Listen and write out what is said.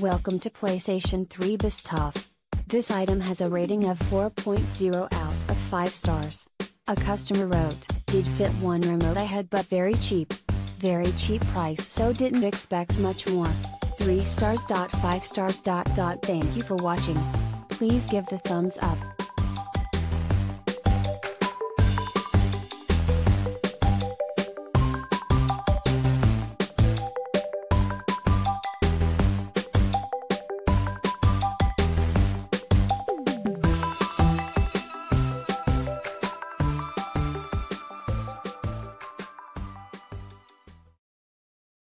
Welcome to PlayStation 3 Bistov. This item has a rating of 4.0 out of 5 stars. A customer wrote, did fit one remote I had but very cheap. Very cheap price so didn't expect much more. 3 stars. 5 stars. Thank you for watching. Please give the thumbs up.